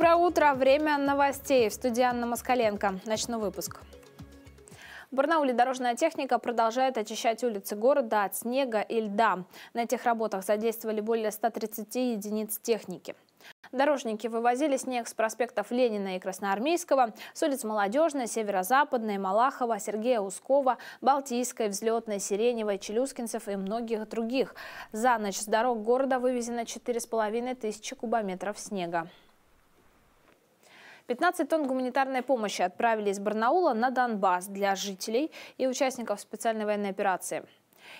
Доброе утро. Время новостей. В студии Анна Москаленко. Начну выпуск. В Барнауле дорожная техника продолжает очищать улицы города от снега и льда. На этих работах задействовали более 130 единиц техники. Дорожники вывозили снег с проспектов Ленина и Красноармейского, с улиц Молодежной, Северо-Западной, Малахова, Сергея Ускова, Балтийской, Взлетной, Сиреневой, Челюскинцев и многих других. За ночь с дорог города вывезено 4,5 тысячи кубометров снега. 15 тонн гуманитарной помощи отправили из Барнаула на Донбасс для жителей и участников специальной военной операции.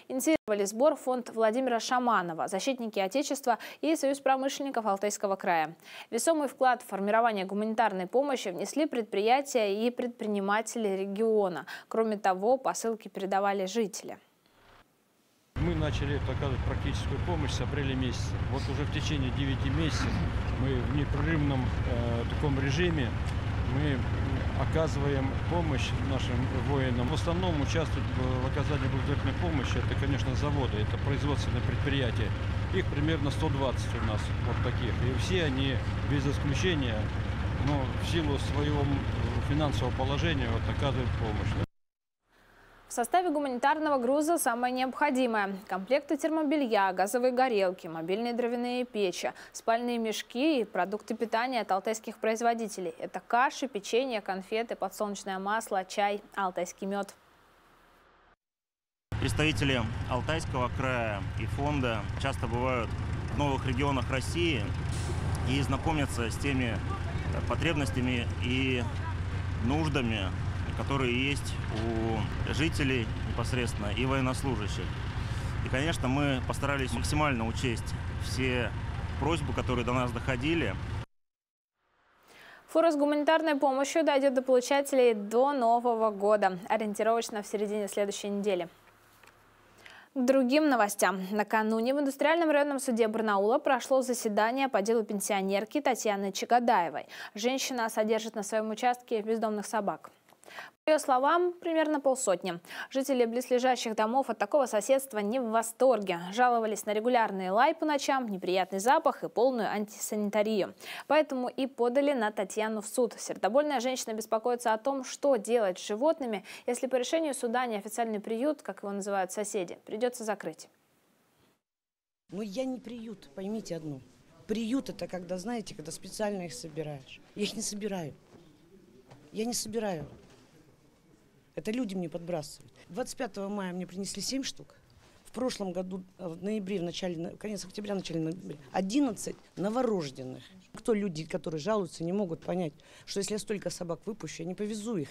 Инициировали сбор фонд Владимира Шаманова, защитники Отечества и Союз промышленников Алтайского края. Весомый вклад в формирование гуманитарной помощи внесли предприятия и предприниматели региона. Кроме того, посылки передавали жители. Начали оказывать практическую помощь с апреля месяца. Вот уже в течение 9 месяцев мы в непрерывном э, таком режиме мы оказываем помощь нашим воинам. В основном участвуют в оказании благотворительной помощи, это, конечно, заводы, это производственные предприятия. Их примерно 120 у нас вот таких. И все они без исключения, но в силу своего финансового положения вот, оказывают помощь. В составе гуманитарного груза самое необходимое – комплекты термобелья, газовые горелки, мобильные дровяные печи, спальные мешки и продукты питания от алтайских производителей. Это каши, печенье, конфеты, подсолнечное масло, чай, алтайский мед. Представители Алтайского края и фонда часто бывают в новых регионах России и знакомятся с теми потребностями и нуждами которые есть у жителей непосредственно и военнослужащих. И, конечно, мы постарались максимально учесть все просьбы, которые до нас доходили. Фура с гуманитарной помощью дойдет до получателей до Нового года, ориентировочно в середине следующей недели. К другим новостям. Накануне в Индустриальном районном суде Барнаула прошло заседание по делу пенсионерки Татьяны Чагадаевой. Женщина содержит на своем участке бездомных собак. По ее словам, примерно полсотни. Жители близлежащих домов от такого соседства не в восторге. Жаловались на регулярный лай по ночам, неприятный запах и полную антисанитарию. Поэтому и подали на Татьяну в суд. Сердобольная женщина беспокоится о том, что делать с животными, если по решению суда неофициальный приют, как его называют соседи, придется закрыть. Ну, я не приют, поймите одно. Приют это когда, знаете, когда специально их собираешь. Я их не собираю. Я не собираю. Это люди мне подбрасывают. 25 мая мне принесли 7 штук. В прошлом году, э, в ноябре, в начале, конец октября, начале ноября, 11 новорожденных. Кто люди, которые жалуются, не могут понять, что если я столько собак выпущу, я не повезу их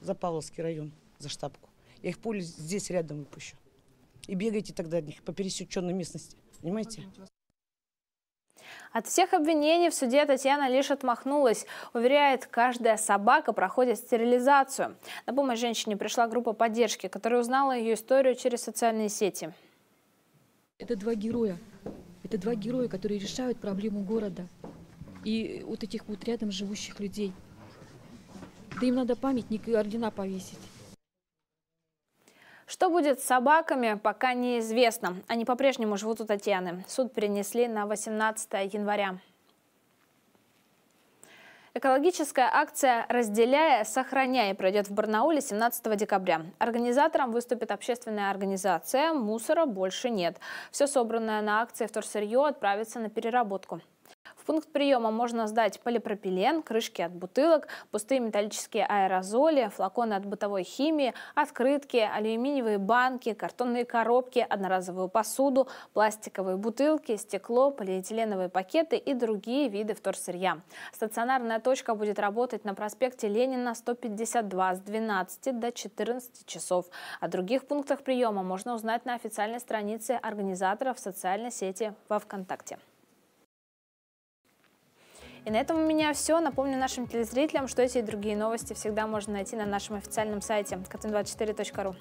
за Павловский район, за штабку. Я их поле здесь рядом выпущу. И бегайте тогда от них по пересеченной местности. Понимаете? От всех обвинений в суде Татьяна лишь отмахнулась. Уверяет, каждая собака проходит стерилизацию. На помощь женщине пришла группа поддержки, которая узнала ее историю через социальные сети. Это два героя. Это два героя, которые решают проблему города и вот этих вот рядом живущих людей. Да им надо памятник и ордена повесить. Что будет с собаками, пока неизвестно. Они по-прежнему живут у Татьяны. Суд перенесли на 18 января. Экологическая акция «Разделяя, сохраняя» пройдет в Барнауле 17 декабря. Организатором выступит общественная организация «Мусора больше нет». Все собранное на акции вторсырье отправится на переработку пункт приема можно сдать полипропилен, крышки от бутылок, пустые металлические аэрозоли, флаконы от бытовой химии, открытки, алюминиевые банки, картонные коробки, одноразовую посуду, пластиковые бутылки, стекло, полиэтиленовые пакеты и другие виды вторсырья. Стационарная точка будет работать на проспекте Ленина 152 с 12 до 14 часов. О других пунктах приема можно узнать на официальной странице организатора в социальной сети во ВКонтакте. И на этом у меня все. Напомню нашим телезрителям, что эти и другие новости всегда можно найти на нашем официальном сайте kp24.ru.